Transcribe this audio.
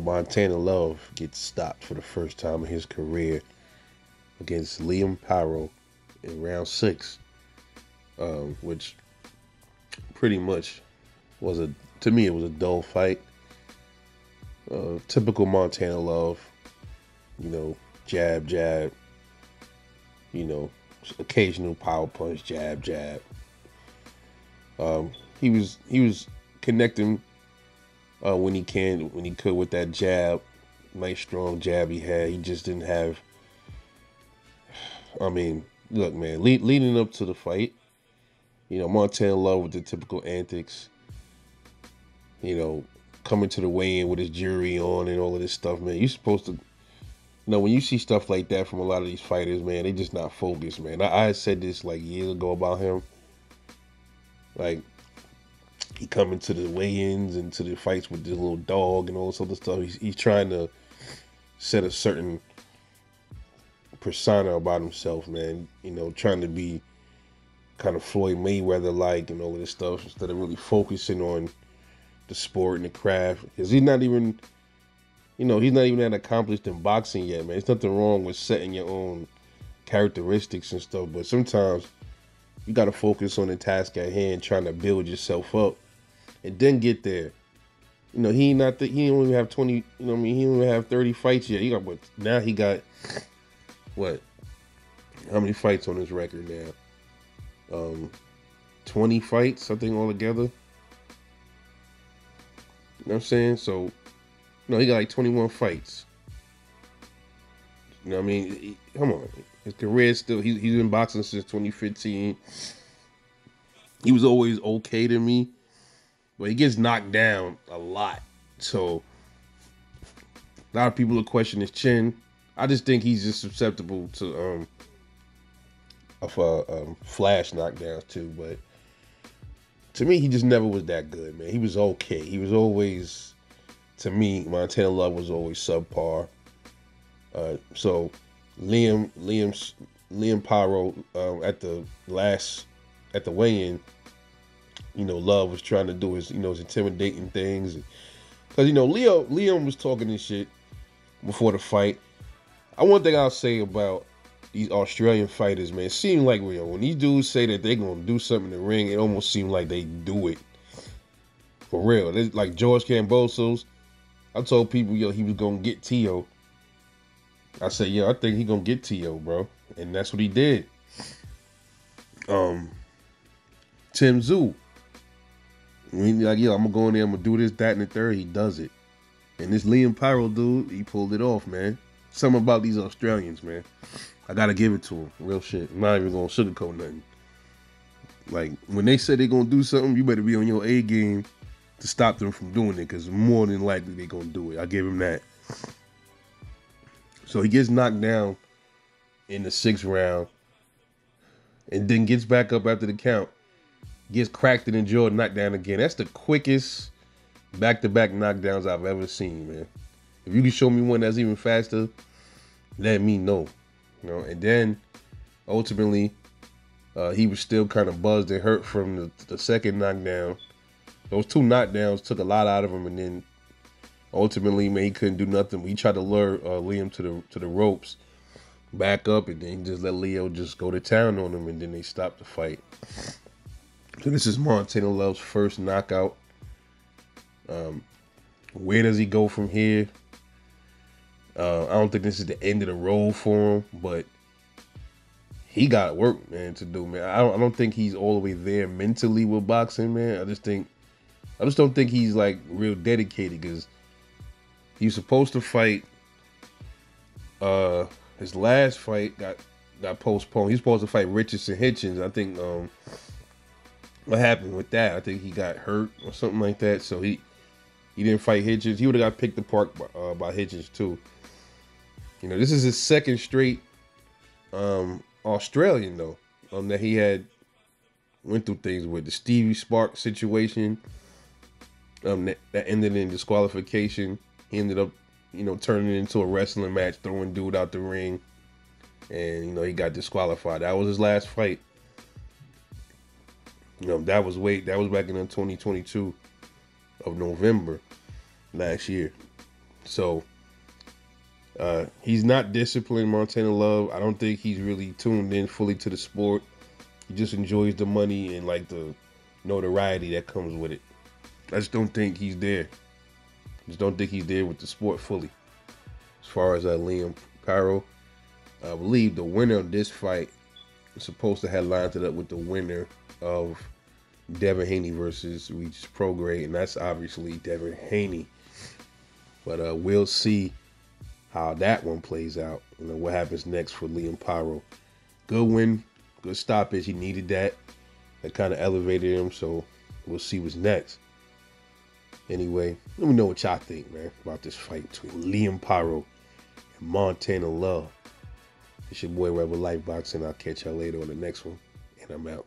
Montana Love gets stopped for the first time in his career against Liam Paro in round six, um, which pretty much was a to me it was a dull fight. Uh, typical Montana Love, you know, jab, jab, you know, occasional power punch, jab, jab. Um, he was he was connecting uh, when he can, when he could with that jab, nice strong jab he had. He just didn't have. I mean, look, man, lead, leading up to the fight, you know, Montana Love with the typical antics. You know, coming to the weigh-in with his jury on and all of this stuff, man. You're supposed to, you know, when you see stuff like that from a lot of these fighters, man, they just not focused, man. I, I said this like years ago about him. Like, he coming to the weigh-ins and to the fights with this little dog and all this other stuff. He's, he's trying to set a certain persona about himself, man. You know, trying to be kind of Floyd Mayweather like and all of this stuff instead of really focusing on the sport and the craft. Because he's not even, you know, he's not even that accomplished in boxing yet, man. There's nothing wrong with setting your own characteristics and stuff, but sometimes you got to focus on the task at hand, trying to build yourself up and then get there. You know, he not the, he don't even have twenty. You know, I mean, he don't even have thirty fights yet. He got what now? He got what? How many fights on his record now? Um, twenty fights, I something altogether. You know what I'm saying? So, no, he got like 21 fights. You know what I mean? He, come on. His career still, he, he's been boxing since 2015. He was always okay to me. But he gets knocked down a lot. So a lot of people are questioning his chin. I just think he's just susceptible to um of uh, um, flash knockdowns too. But to me, he just never was that good, man. He was okay. He was always, to me, Montana Love was always subpar. Uh, so Liam Liam Liam Paro um, at the last at the weigh-in you know, Love was trying to do his, you know, his intimidating things. Because, you know, Leo, Liam was talking this shit before the fight. I one thing I'll say about these Australian fighters, man, it seemed like, you know, when these dudes say that they're going to do something in the ring, it almost seemed like they do it. For real. It's like George Kambosos. I told people, yo, he was going to get Teo. I said, yo I think he going to get Teo, bro. And that's what he did. Um, Tim Tszyu, when like, yeah, I'm gonna go in there, I'm gonna do this, that, and the third, he does it. And this Liam Paro dude, he pulled it off, man. Something about these Australians, man. I gotta give it to him. Real shit. I'm not even gonna sugarcoat nothing. Like when they say they're gonna do something, you better be on your A game to stop them from doing it, because more than likely they're gonna do it. I give him that. So he gets knocked down in the sixth round and then gets back up after the count gets cracked and enjoyed knockdown again. That's the quickest back-to-back knockdowns I've ever seen, man. If you can show me one that's even faster, let me know. You know, and then ultimately, uh, he was still kind of buzzed and hurt from the, the second knockdown. Those two knockdowns took a lot out of him, and then ultimately, man, he couldn't do nothing. He tried to lure uh, Liam to the to the ropes, back up, and then just let Leo just go to town on him, and then they stopped the fight. So this is Montana Love's first knockout. Um, where does he go from here? Uh, I don't think this is the end of the road for him, but he got work, man, to do, man. I don't, I don't think he's all the way there mentally with boxing, man. I just think, I just don't think he's like real dedicated because he's supposed to fight. Uh, his last fight got got postponed. He's supposed to fight Richardson Hitchens. I think um what happened with that. I think he got hurt or something like that. So he he didn't fight Hitchens. He would have got picked apart by, uh, by Hitchens too. You know, this is his second straight um, Australian though. Um, that he had went through things with the Stevie Spark situation. Um, that, that ended in disqualification. He ended up, you know, turning into a wrestling match, throwing dude out the ring, and you know he got disqualified. That was his last fight. You know, that was way that was back in 2022 of November last year. So uh, he's not disciplined, Montana Love. I don't think he's really tuned in fully to the sport. He just enjoys the money and like the notoriety that comes with it. I just don't think he's there. I just don't think he's there with the sport fully. As far as uh, Liam Paro, I believe the winner of this fight is supposed to have lined it up with the winner of Devin Haney versus Regis Prograis, and that's obviously Devin Haney. But uh, we'll see how that one plays out. You know what happens next for Liam Paro. Good win, good stoppage. He needed that. That kind of elevated him. So we'll see what's next. Anyway, let me know what y'all think, man, about this fight between Liam Paro and Montana Love. It's your boy RebelLyfe Boxing. I'll catch y'all later on the next one, and I'm out.